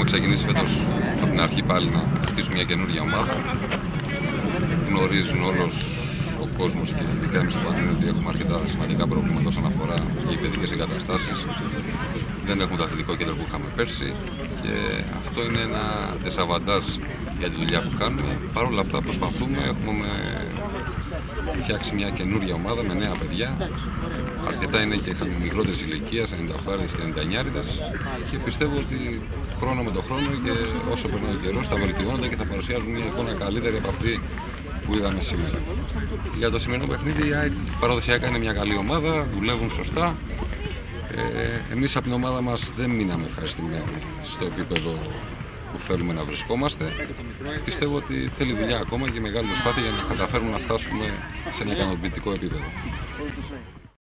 έχουμε ξεκινήσει φέτος από την αρχή πάλι να χτίσουμε μια καινούργια ομάδα. Γνωρίζουν όλος ο κόσμος και ειδικά εμείς στο Πανεπιστήμιο ότι έχουμε αρκετά σημαντικά προβλήματα όσον αφορά οι παιδικές εγκαταστάσεις. Δεν έχουμε το αθλητικό κέντρο που είχαμε πέρσι και αυτό είναι ένα δεσαβαντάζ για τη δουλειά που κάνουμε. Παρ' όλα αυτά προσπαθούμε, έχουμε φτιάξει μια καινούργια ομάδα με νέα παιδιά. Αρκετά είναι και μικρότερης ηλικίας, 98 και 99 και πιστεύω ότι χρόνο με το χρόνο και όσο περνάει ο καιρός θα βελτιώνονται και θα παρουσιάζουν μια εικόνα καλύτερη από αυτή που είδαμε σήμερα. Για το σημερινό παιχνίδι η ΑΕΚ παραδοσιακά είναι μια καλή ομάδα, δουλεύουν σωστά. Ε, εμείς από την ομάδα μας δεν μείναμε ευχαριστημένοι στο επίπεδο που θέλουμε να βρισκόμαστε. Πιστεύω ότι θέλει δουλειά ακόμα και μεγάλη προσπάθεια για να καταφέρουμε να φτάσουμε σε ένα ικανοποιητικό επίπεδο.